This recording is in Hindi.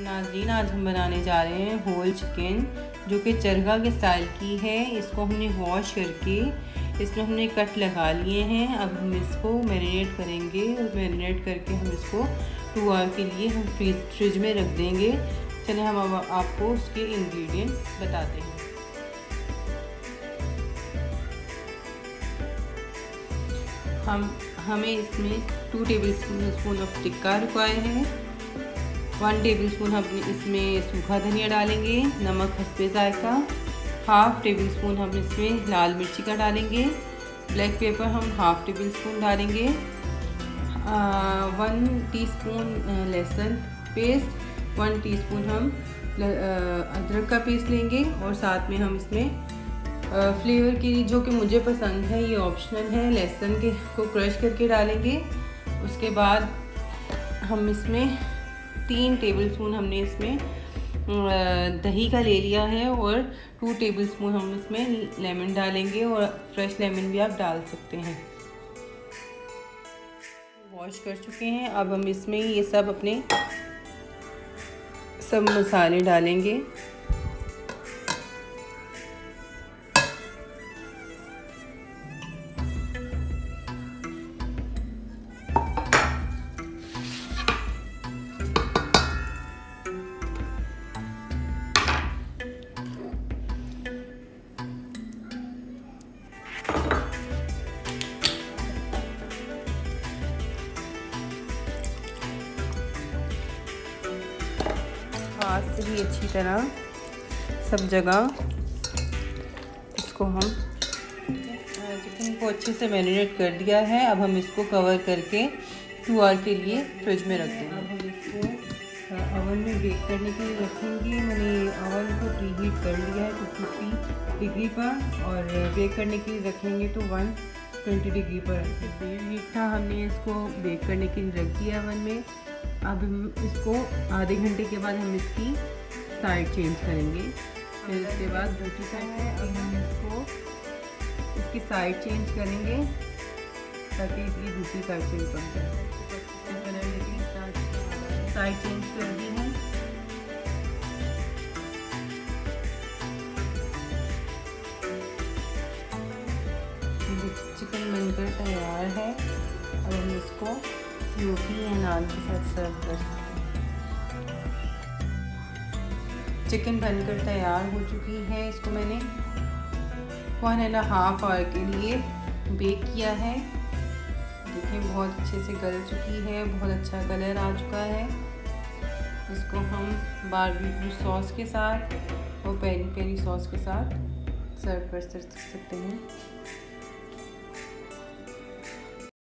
नाजरीन आज हम बनाने जा रहे हैं होल चिकन जो कि चरगा के स्टाइल की है। इसको हमने वॉश करके, इसमें हमने कट लगा लिए हैं। अब हम इसको मैरिनेट करेंगे और मैरिनेट करके हम इसको टू आवर के लिए हम फ्रिज फ्रिज में रख देंगे। चलिए हम अब आपको उसके इंग्रेडिएंट्स बताते हैं। हम, हमें इसमें two tablespoon of tikka require है। वन टेबल स्पून हम इसमें सूखा धनिया डालेंगे, नमक, हंसपे जायका हाफ़ टेबल स्पून हम इसमें लाल मिर्ची का डालेंगे ब्लैक पेपर हम हाफ़ टेबल स्पून डालेंगे वन टीस्पून लहसुन पेस्ट वन टीस्पून हम अदरक का पेस्ट लेंगे और साथ में हम इसमें फ्लेवर के लिए जो कि मुझे पसंद है, ये ऑप्शनल है, लहसुन के को क्रश करके डालेंगे, उसके बाद हम इसमें तीन टेबल स्पून हमने इसमें दही का ले लिया है और टू टेबल स्पून हम इसमें लेमन डालेंगे और फ्रेश लेमन भी आप डाल सकते हैं। वॉश कर चुके हैं। अब हम इसमें ये सब अपने सब मसाले डालेंगे। हाथ से ही अच्छी तरह सब जगह इसको हम चिकन को अच्छे से मैरिनेट कर दिया है। अब हम इसको कवर करके टू आवर के लिए फ्रिज में रख देंगे। अब हम इसको अवन में बेक करने के लिए रखेंगे। मैंने ओवन को प्री हीट कर लिया है टू फिफ्टी डिग्री पर और बेक करने के लिए रखेंगे तो वन ट्वेंटी डिग्री पर हीट था हमने इसको बेक करने के लिए रख दिया ओवन में। अब हम इसको आधे घंटे के बाद हम इसकी साइड चेंज करेंगे। फिर उसके बाद दूसरी साइड है, अब हम इसको इसकी साइड चेंज करेंगे ताकि इसकी दूसरी साइड से बन जाए। साइड चेंज कर दी है। चिकन बनकर तैयार है। अब हम इसको नान के साथ सर्व कर सकते चिकन बनकर तैयार हो चुकी है इसको मैंने। वन एंड हाफ़ आवर के लिए बेक किया है। देखिए, बहुत अच्छे से गल चुकी है, बहुत अच्छा कलर आ चुका है। इसको हम बारबेक्यू सॉस के साथ और पेरी पेरी सॉस के साथ सर्व कर सकते हैं।